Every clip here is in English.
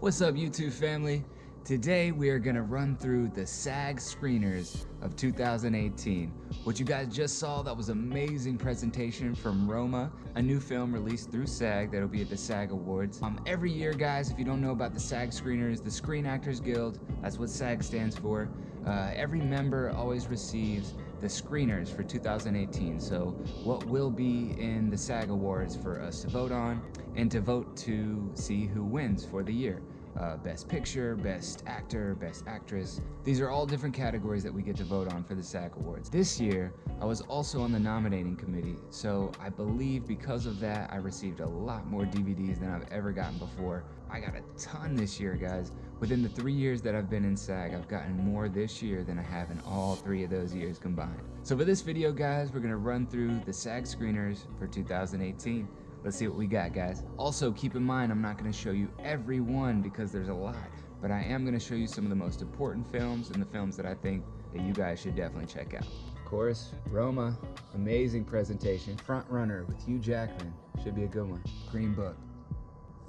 What's up, YouTube family? Today we are going to run through the SAG screeners of 2018. What you guys just saw, that was amazing presentation from Roma, a new film released through SAG that'll be at the SAG Awards. Um, every year, guys, if you don't know about the SAG screeners, the Screen Actors Guild, that's what SAG stands for, uh, every member always receives the screeners for 2018. So, what will be in the SAG Awards for us to vote on and to vote to see who wins for the year uh, Best Picture, Best Actor, Best Actress. These are all different categories that we get to vote on for the SAG Awards. This year, I was also on the nominating committee, so I believe because of that, I received a lot more DVDs than I've ever gotten before. I got a ton this year, guys. Within the three years that I've been in SAG, I've gotten more this year than I have in all three of those years combined. So for this video, guys, we're gonna run through the SAG screeners for 2018. Let's see what we got, guys. Also, keep in mind, I'm not going to show you every one because there's a lot, but I am going to show you some of the most important films and the films that I think that you guys should definitely check out. Of course, Roma, amazing presentation. Front Runner with Hugh Jackman, should be a good one. Green Book,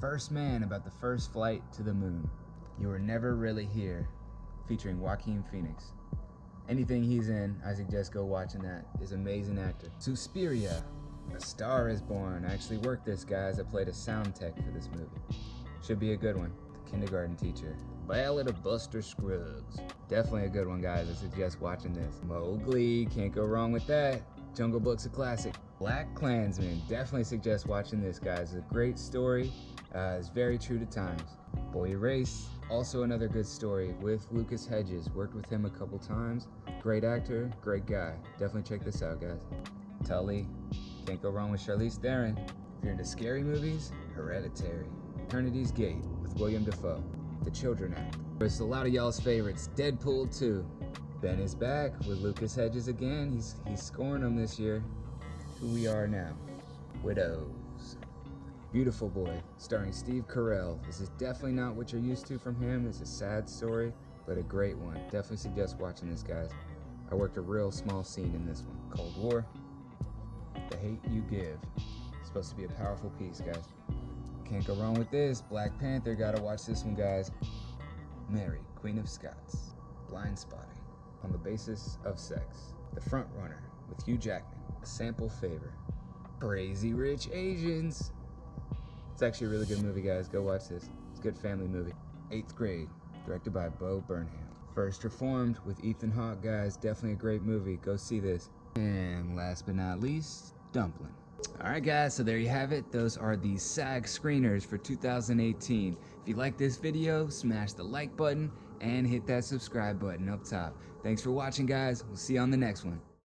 First Man about the first flight to the moon. You were never really here, featuring Joaquin Phoenix. Anything he's in, I suggest go watching that. Is amazing actor. Suspiria, a Star is Born. I actually worked this, guys. I played a sound tech for this movie. Should be a good one. The kindergarten teacher. Ballad of Buster Scruggs. Definitely a good one, guys. I suggest watching this. Mowgli, can't go wrong with that. Jungle Book's a classic. Black Klansman, definitely suggest watching this, guys. It's a great story. Uh, it's very true to times. Boy Erased, also another good story with Lucas Hedges. Worked with him a couple times. Great actor, great guy. Definitely check this out, guys. Tully, can't go wrong with Charlize Theron. If you're into scary movies, Hereditary. Eternity's Gate with William Dafoe. The Children Act. It's a lot of y'all's favorites. Deadpool 2. Ben is back with Lucas Hedges again. He's he's scoring them this year. Who we are now. Widows. Beautiful Boy, starring Steve Carell. This is definitely not what you're used to from him. It's a sad story, but a great one. Definitely suggest watching this, guys. I worked a real small scene in this one. Cold War, the Hate You Give. It's supposed to be a powerful piece, guys. Can't go wrong with this. Black Panther, gotta watch this one, guys. Mary, Queen of Scots. Blind Spotting. On the basis of sex. The Front Runner with Hugh Jackman. A Simple favor. Crazy Rich Asians. It's actually a really good movie, guys. Go watch this. It's a good family movie. Eighth Grade, directed by Bo Burnham. First Reformed with Ethan Hawke, guys. Definitely a great movie. Go see this. And last but not least, Dumpling. Alright guys, so there you have it. Those are the SAG screeners for 2018. If you like this video, smash the like button and hit that subscribe button up top. Thanks for watching guys. We'll see you on the next one.